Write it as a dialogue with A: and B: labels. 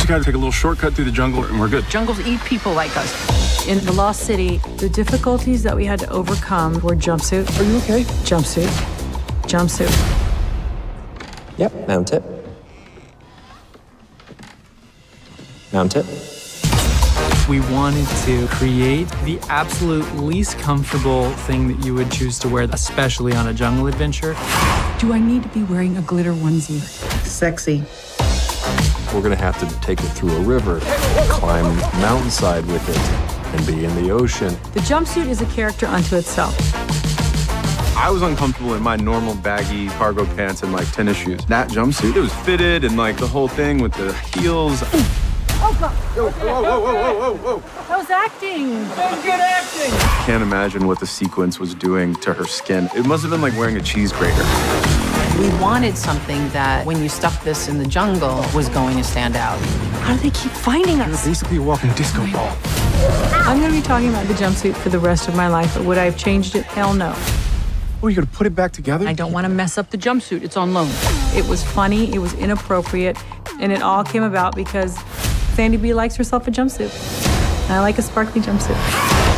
A: just gotta take a little shortcut through the jungle and we're good.
B: Jungles eat people like us.
C: In the Lost City, the difficulties that we had to overcome were jumpsuit.
D: Are you okay?
C: Jumpsuit. Jumpsuit.
D: Yep, mount it. Mount it.
E: We wanted to create the absolute least comfortable thing that you would choose to wear, especially on a jungle adventure.
C: Do I need to be wearing a glitter onesie?
F: Sexy.
G: We're gonna have to take it through a river, climb mountainside with it, and be in the ocean.
C: The jumpsuit is a character unto itself.
A: I was uncomfortable in my normal baggy cargo pants and like tennis shoes. That jumpsuit, it was fitted and like the whole thing with the heels.
C: Oh, God.
A: Whoa, whoa, whoa, whoa, whoa, whoa.
C: That was acting.
E: Good acting!
A: Can't imagine what the sequence was doing to her skin. It must have been like wearing a cheese grater.
B: We wanted something that, when you stuck this in the jungle, was going to stand out.
C: How do they keep finding us?
A: Basically a walking disco ball.
C: I'm going to be talking about the jumpsuit for the rest of my life, but would I have changed it? Hell no.
A: Oh, you going to put it back together?
C: I don't want to mess up the jumpsuit. It's on loan. It was funny, it was inappropriate, and it all came about because Sandy B likes herself a jumpsuit. And I like a sparkly jumpsuit.